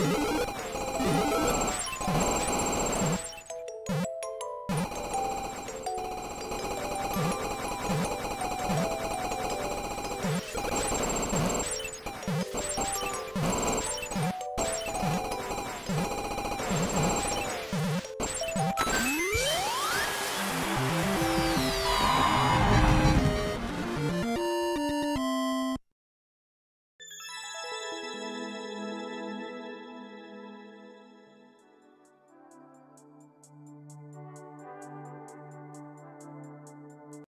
you.